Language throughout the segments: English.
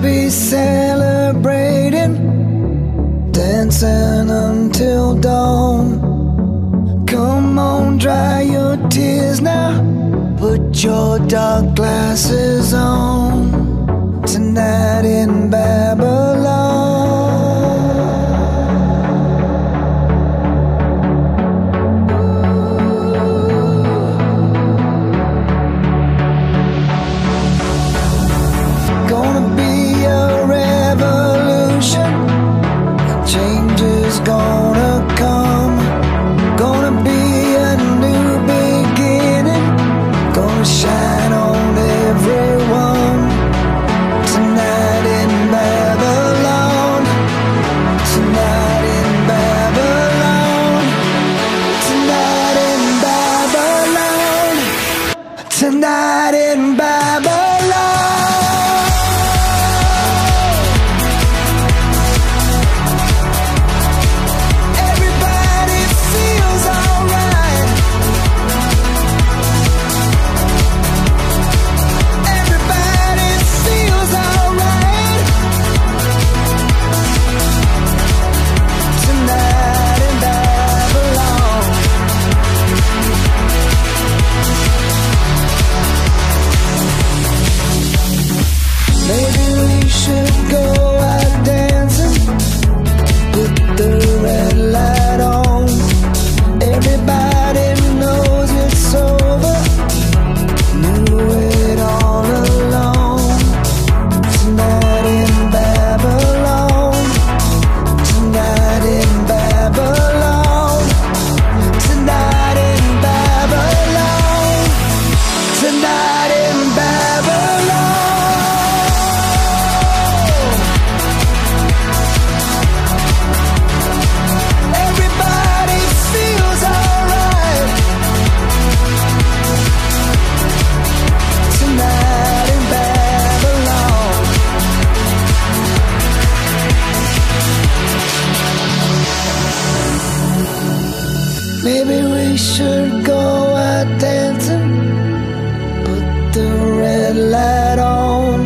be celebrating, dancing until dawn. Come on, dry your tears now, put your dark glasses on. Maybe we should go Maybe we should go out dancing. Put the red light on.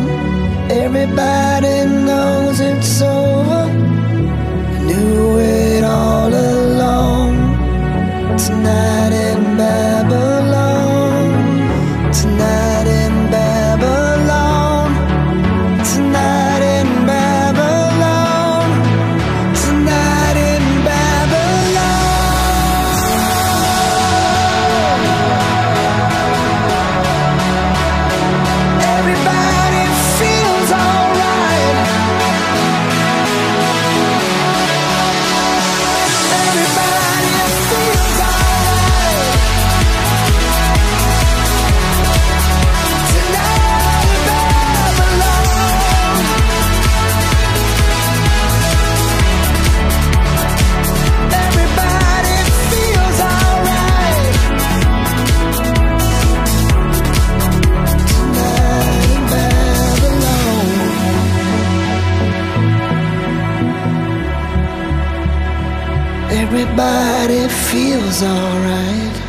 Everybody knows it's over. Knew it all along. Tonight in Babylon. Everybody feels alright.